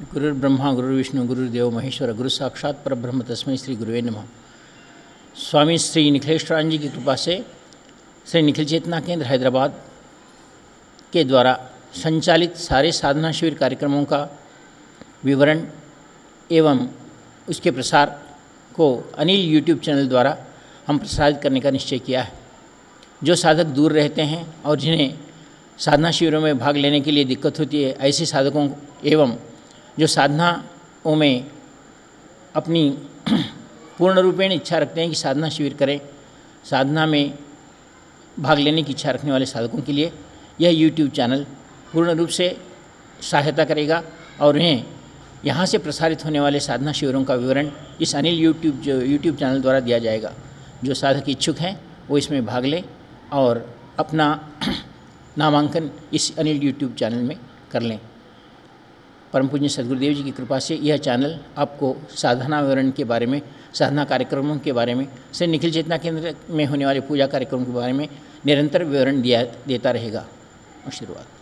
गुरुर्ब्रह्मा गुरुर्विष्णु गुरुदेव महेश्वर, गुरु साक्षात पर ब्रह्म तस्मय श्री गुरुवे नमः। स्वामी श्री निखिलेश्वरान जी की कृपा से श्री निखिल चेतना केंद्र, हैदराबाद के द्वारा संचालित सारे साधना शिविर कार्यक्रमों का विवरण एवं उसके प्रसार को अनिल यूट्यूब चैनल द्वारा हम प्रसारित करने का निश्चय किया है। जो साधक दूर रहते हैं और जिन्हें साधना शिविरों में भाग लेने के लिए दिक्कत होती है, ऐसे साधकों एवं जो साधनाओं में अपनी पूर्ण रूपेण इच्छा रखते हैं कि साधना शिविर करें, साधना में भाग लेने की इच्छा रखने वाले साधकों के लिए यह यूट्यूब चैनल पूर्ण रूप से सहायता करेगा और उन्हें यहाँ से प्रसारित होने वाले साधना शिविरों का विवरण इस अनिल यूट्यूब जो यूट्यूब चैनल द्वारा दिया जाएगा। जो साधक इच्छुक हैं, वो इसमें भाग लें और अपना नामांकन इस अनिल यूट्यूब चैनल में कर लें। परम पूज्य सदगुरुदेव जी की कृपा से यह चैनल आपको साधना विवरण के बारे में, साधना कार्यक्रमों के बारे में, से निखिल चेतना केंद्र में होने वाले पूजा कार्यक्रमों के बारे में निरंतर विवरण दिया, देता रहेगा। आशीर्वाद